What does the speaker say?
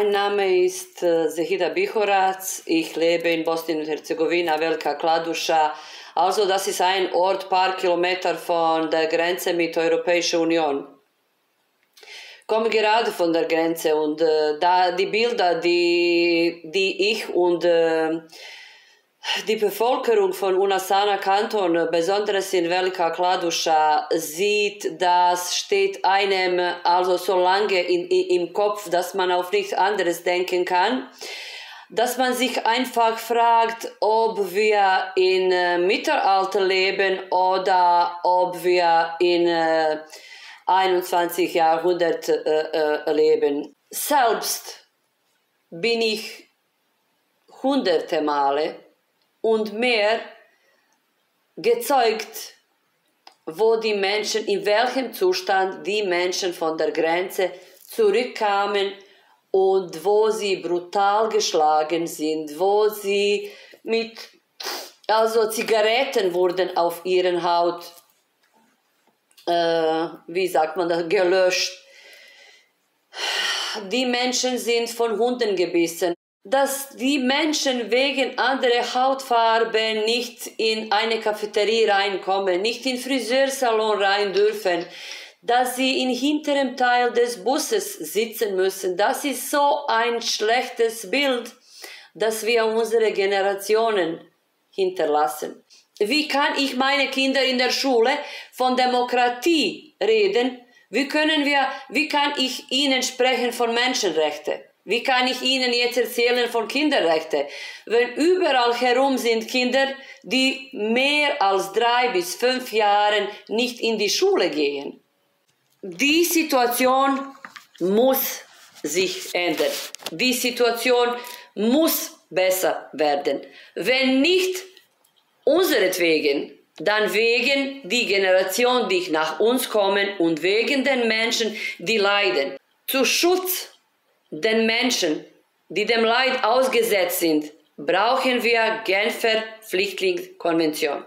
Mein Name ist äh, Zehida Bihorac. Ich lebe in Bosnien und Herzegowina, Velika Kladuša. Also das ist ein Ort paar Kilometer von der Grenze mit der Europäischen Union. komme gerade von der Grenze und äh, da die Bilder, die, die ich und äh, die Bevölkerung von Unasana Kanton, besonders in Velika Kladuša, sieht, das steht einem also so lange in, in, im Kopf, dass man auf nichts anderes denken kann, dass man sich einfach fragt, ob wir in äh, Mittelalter leben oder ob wir in äh, 21. Jahrhundert äh, äh, leben. Selbst bin ich hunderte Male und mehr gezeugt, wo die Menschen, in welchem Zustand die Menschen von der Grenze zurückkamen und wo sie brutal geschlagen sind, wo sie mit also Zigaretten wurden auf ihren Haut, äh, wie sagt man das, gelöscht. Die Menschen sind von Hunden gebissen dass die Menschen wegen anderer Hautfarbe nicht in eine Cafeteria reinkommen, nicht in Friseursalon rein dürfen, dass sie im hinteren Teil des Busses sitzen müssen. Das ist so ein schlechtes Bild, das wir unsere Generationen hinterlassen. Wie kann ich meine Kinder in der Schule von Demokratie reden? Wie können wir, wie kann ich ihnen sprechen von Menschenrechten? Wie kann ich Ihnen jetzt erzählen von Kinderrechten, wenn überall herum sind Kinder, die mehr als drei bis fünf Jahre nicht in die Schule gehen? Die Situation muss sich ändern. Die Situation muss besser werden. Wenn nicht unseretwegen, dann wegen die Generation, die nach uns kommen und wegen den Menschen, die leiden. Zu Schutz den Menschen, die dem Leid ausgesetzt sind, brauchen wir Genfer Flüchtlingskonvention.